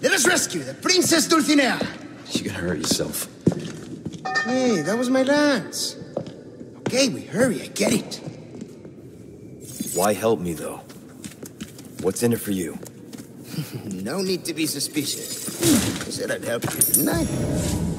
Let us rescue the Princess Dulcinea! You're gonna hurt yourself. Hey, that was my lance. Okay, we hurry, I get it. Why help me, though? What's in it for you? no need to be suspicious. I said I'd help you, didn't I?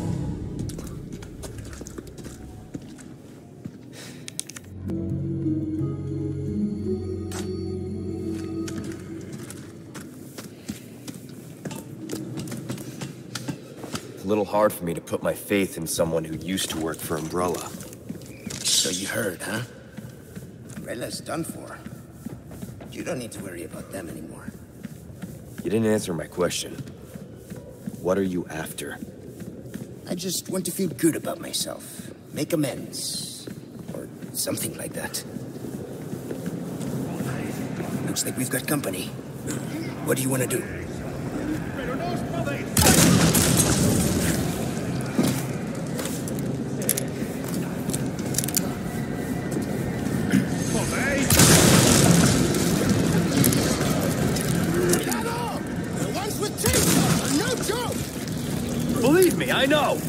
Little hard for me to put my faith in someone who used to work for Umbrella. So you heard, huh? Umbrella's done for. You don't need to worry about them anymore. You didn't answer my question. What are you after? I just want to feel good about myself. Make amends. Or something like that. Looks like we've got company. What do you want to do? I know!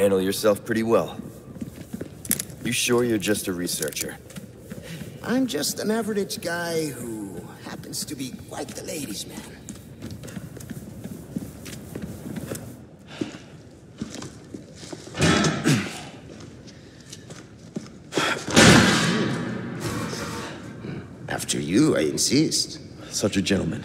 Handle yourself pretty well. You sure you're just a researcher? I'm just an average guy who happens to be quite the ladies' man. After you, I insist. Such a gentleman.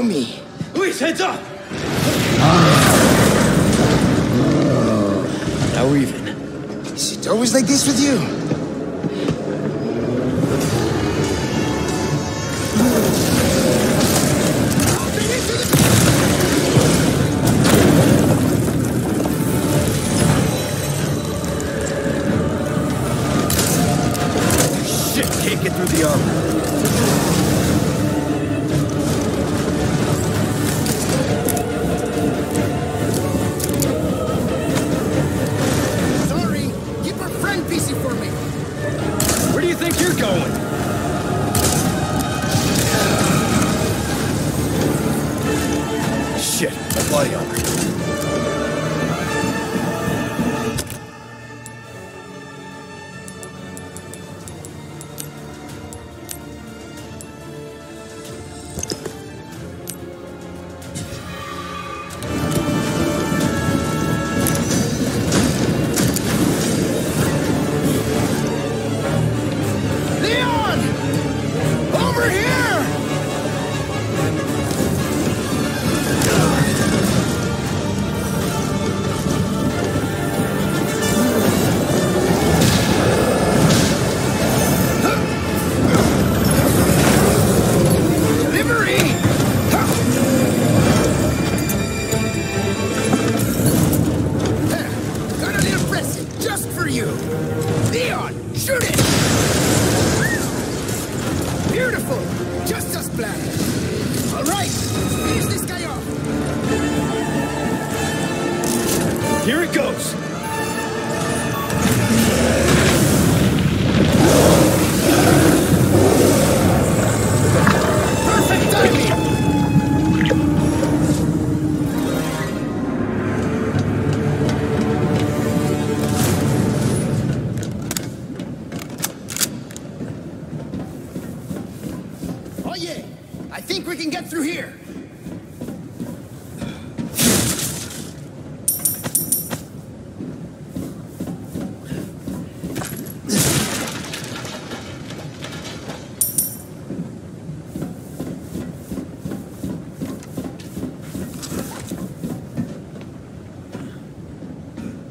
Now me. Luis, heads up! Now we're even. Is it always like this with you?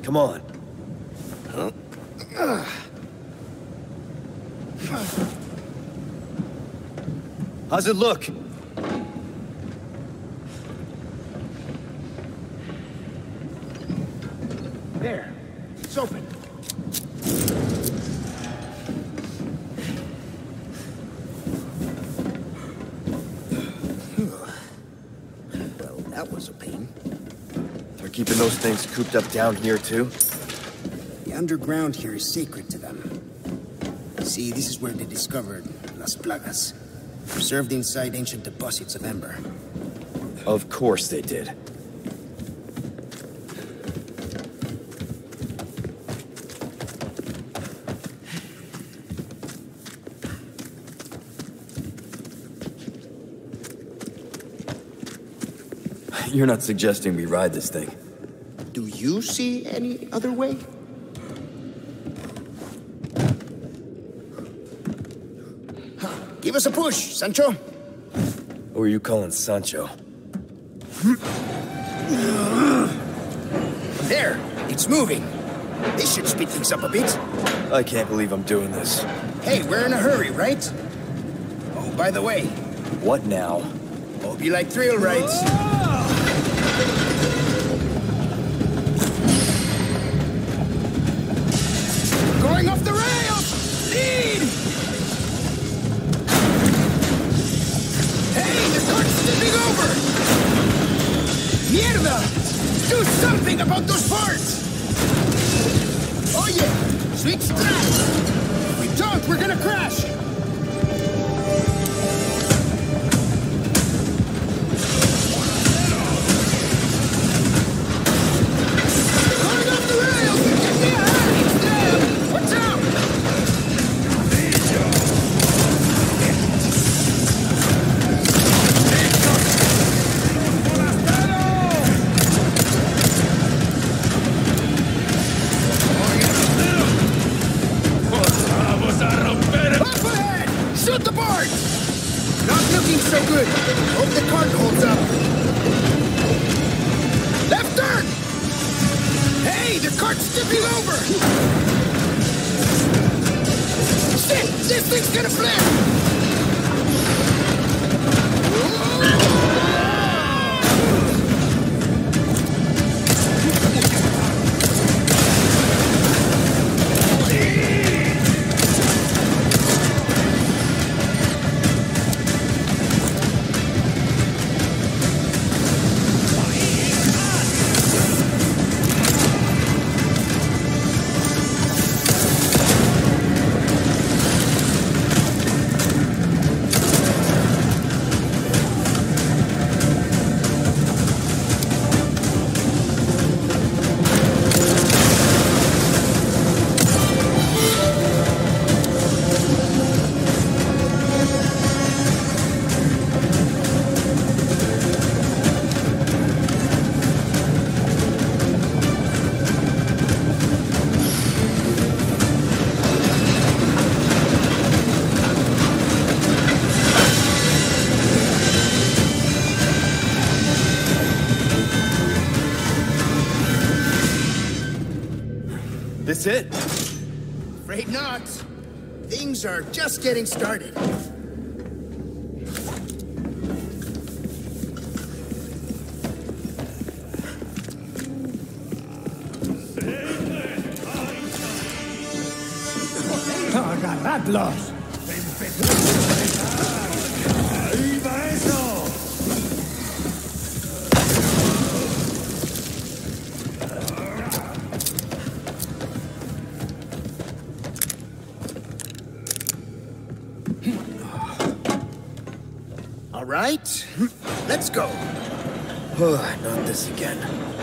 Come on. How's it look? There, it's open. Well, that was a pain. They're keeping those things cooped up down here, too? The underground here is sacred to them. See, this is where they discovered Las Plagas, preserved inside ancient deposits of amber. Of course they did. You're not suggesting we ride this thing. Do you see any other way? Give us a push, Sancho. Who are you calling Sancho? There, it's moving. This should speed things up a bit. I can't believe I'm doing this. Hey, we're in a hurry, right? Oh, by the way, What now? hope you like thrill rides. Shut the barn. Not looking so good. Hope the cart holds up. Left turn! Hey, the cart's tipping over! Shit! This thing's gonna flip. Whoa. Just getting started. ¡Agarradlos! Not this again.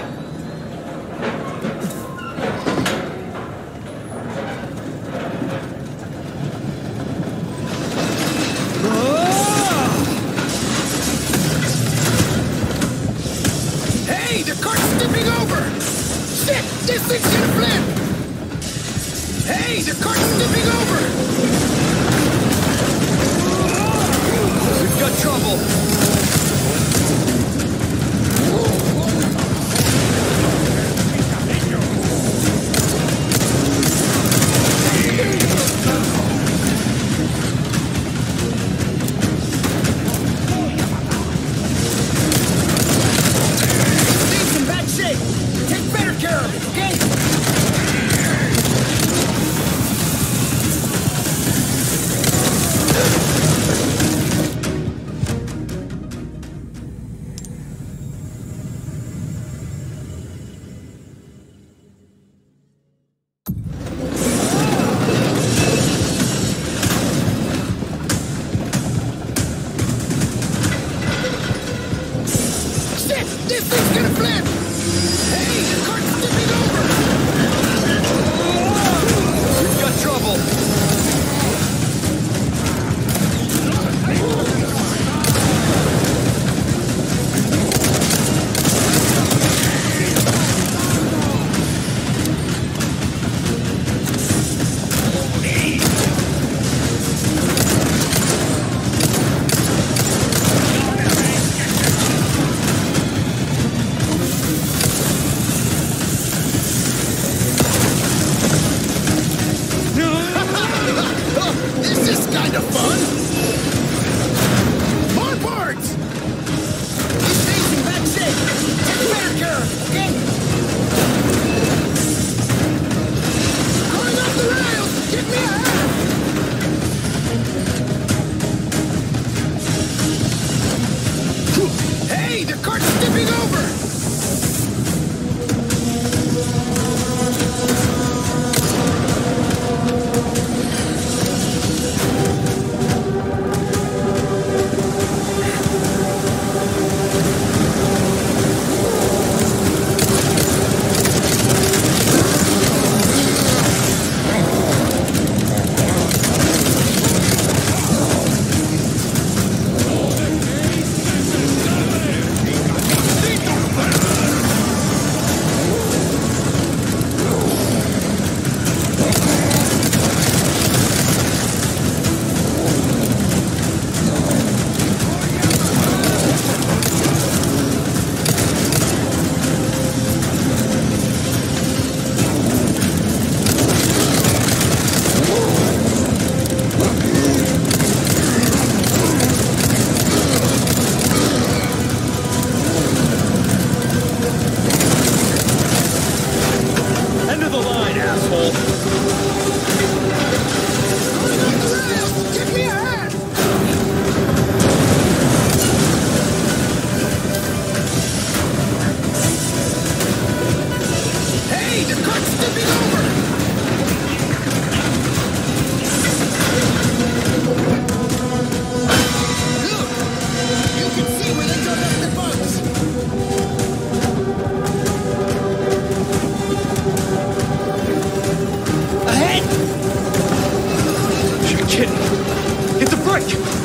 Прочь!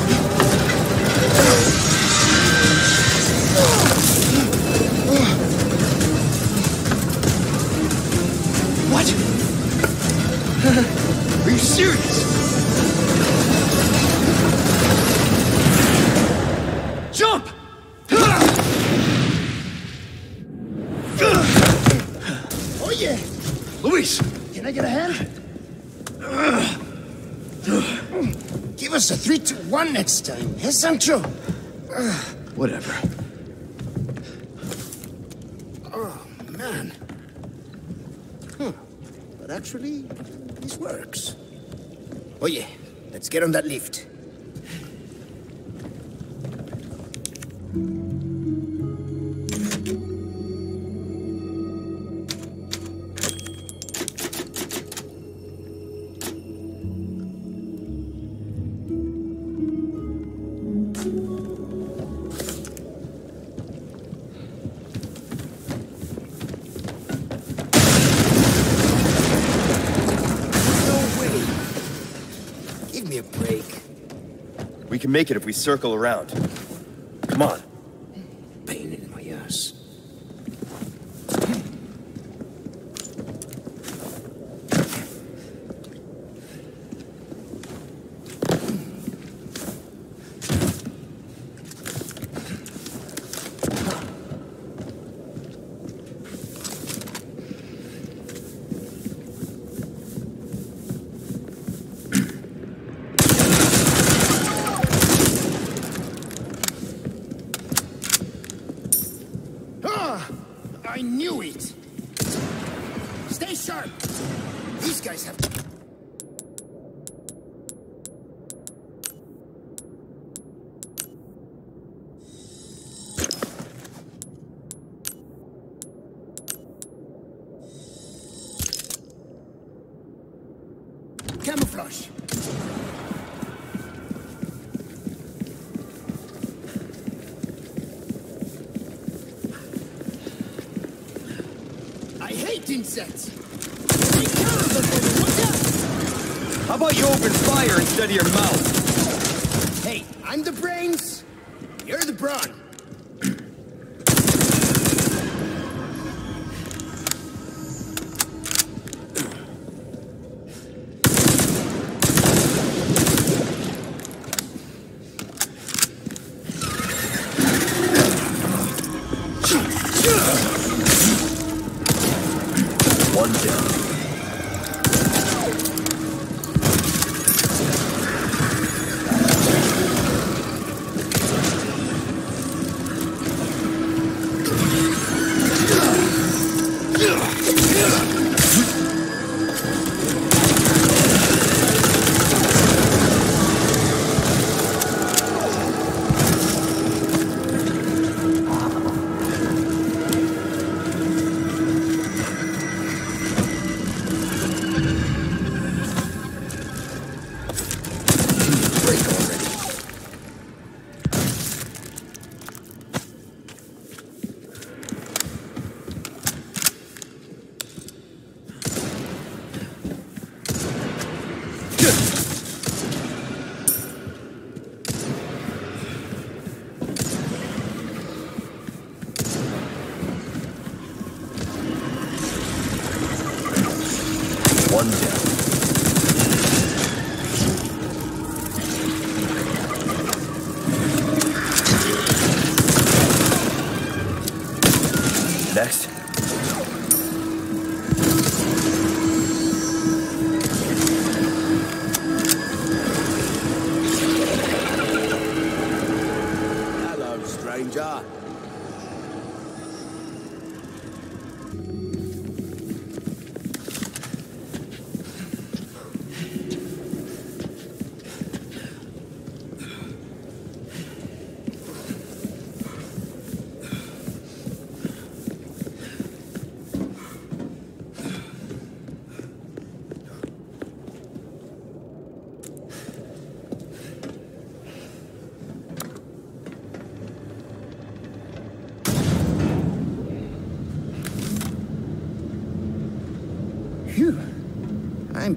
Whatever. Oh, man. Huh. But actually, this works. Oh yeah, let's get on that lift. Make it if we circle around. Come on. Pain in my ass. Ah! I knew it! Stay sharp! These guys have... Camouflage! I hate insects! Be careful, watch out! How about you open fire instead of your mouth? Hey, I'm the brains. You're the brawn. Hello,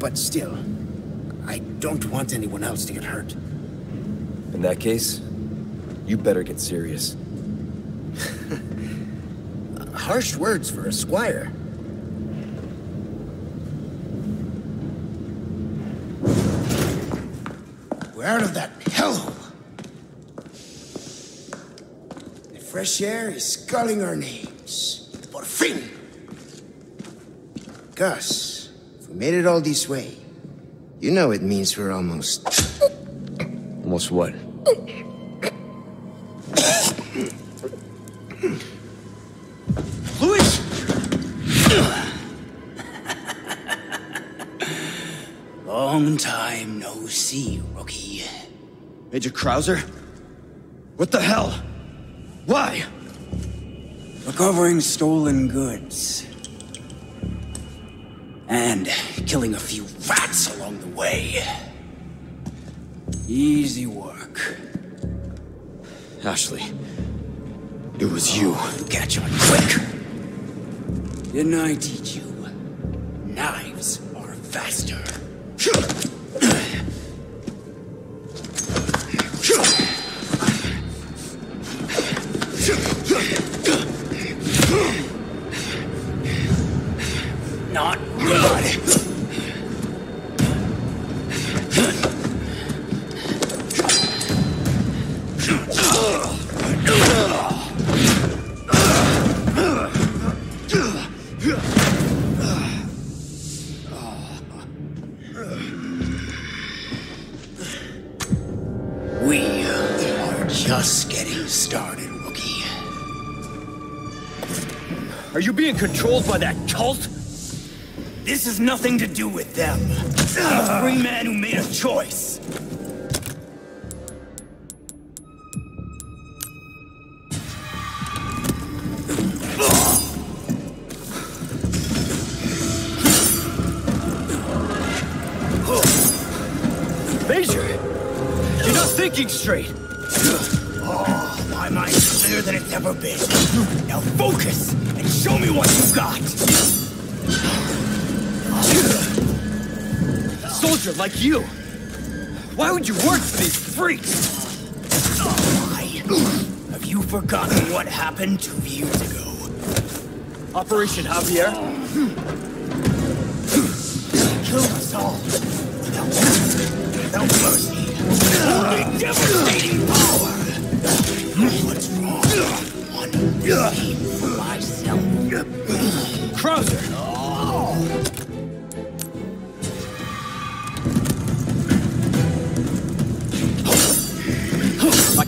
But still, I don't want anyone else to get hurt. In that case, you better get serious. Harsh words for a squire. We're out of that hellhole. The fresh air is calling our names. Por fin! Gus, made it all this way, you know it means we're almost... Almost what? Luis! Long time no see, rookie. Major Krauser? What the hell? Why? Recovering stolen goods. And killing a few rats along the way. Easy work. Ashley. It was you catch on quick. Didn't I teach you? Knives are faster. Not Are you being controlled by that cult? This has nothing to do with them. I'm a free man who made a choice. Major! You're not thinking straight! My mind's clearer than it's ever been. Now focus and show me what you've got. Soldier like you! Why would you work for these freaks? Why? Have you forgotten what happened two years ago? Operation Javier? Killed us all. Without mercy. Only devastating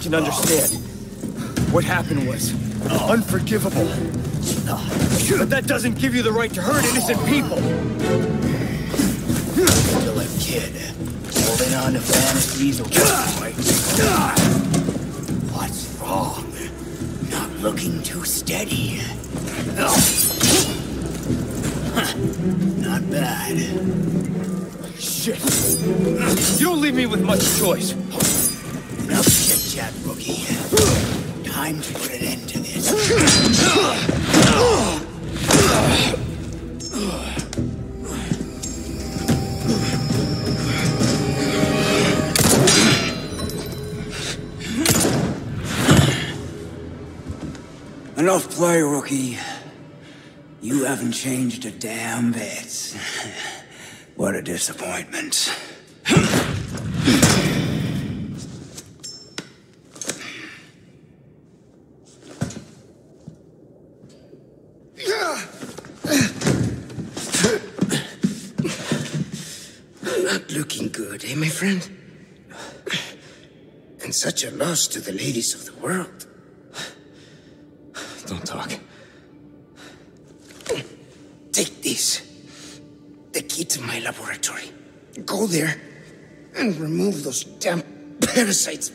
can understand. What happened was unforgivable. But that doesn't give you the right to hurt innocent people. Still a kid. Holding on to fantasies what? What's wrong? Not looking too steady. Not bad. Shit. You don't leave me with much choice. Rookie. Time to put an end to this. Enough play, rookie. You haven't changed a damn bit. What a disappointment. Not looking good, eh, my friend? And such a loss to the ladies of the world. Don't talk. Take this. The key to my laboratory. Go there and remove those damn parasites.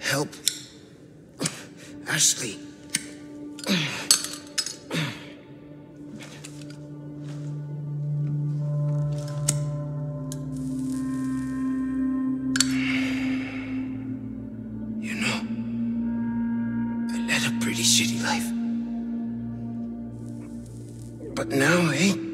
Help Ashley. Shitty life. But now, eh?